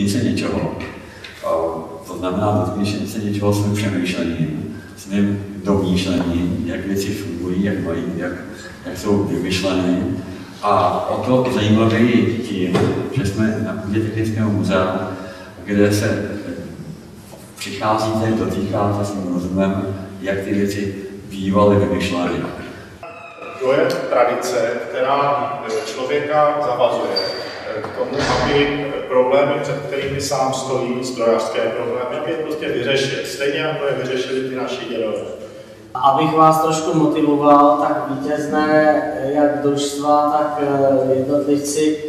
dotkni se něčeho, to znamená dotkni se něčeho svým přemýšlením, svým domýšlením, jak věci fungují, jak mají, jak, jak jsou vymyšleny. A o to zajímavé tím, že jsme na půdě Technického muzea, kde se přicházíte, dotýkáte svým rozumem, jak ty věci bývaly vymyšleny. To je tradice, která člověka zavazuje k tomu, aby problémy, před kterými sám stojí, zdrojařské problémy, aby je prostě vyřešil. Stejně jako je vyřešili ty naši dědové. Abych vás trošku motivoval, tak vítězné jak družstva, tak eh, jednotlivci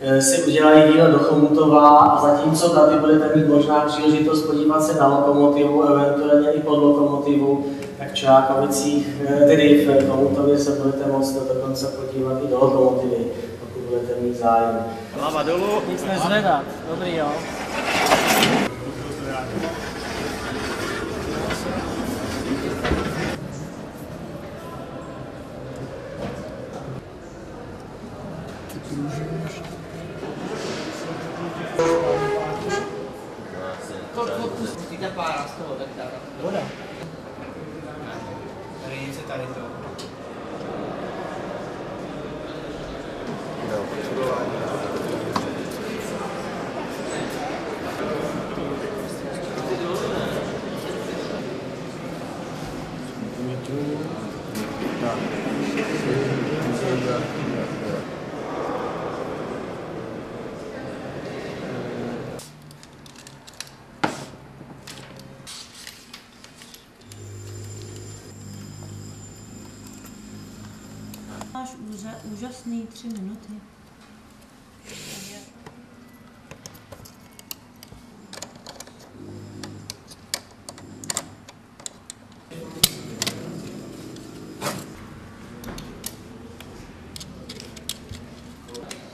eh, si udělají díl do Chomutova a zatímco tady budete mít možná příležitost podívat se na lokomotivu, eventuálně i pod lokomotivu, tak v Čákovicích, eh, tedy v Chomutově se budete moct dokonce podívat i do lokomotivy, pokud budete mít zájem. Hlava dolů. Nic nezvedat, dobrý jo. Pustíte たいと。Thank you. Máš úře, úžasný tři minuty.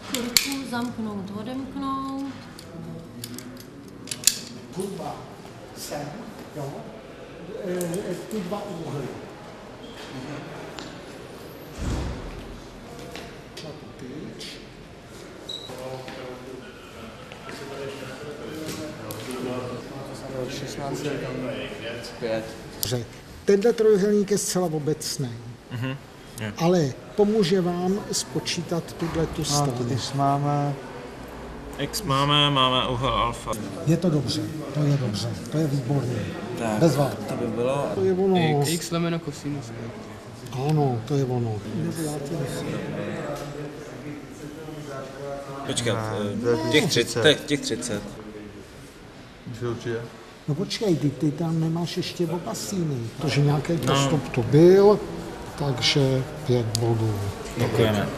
Chvilku zamknout, odemknout. Hudba sem, jo, e, ty dva úhly. Na 5. Tenhle trojuhelník je zcela obecný. Mm-hmm. Yeah. Ale pomůže vám spočítat tuhle tu stranu. No, máme... X máme, máme UH alfa. Je to dobře, to je dobře, to je výborné. Bez vás. To by bylo... To je ono. X, X lomeno kosinus. Ano, to je ono. Počkat, eh, těch 30. Těch 30. Určitě. No počkej, ty, ty tam nemáš ještě obasíny, protože nějaký postup to byl, takže pět bodů. Děkujeme.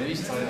Nevíš co je?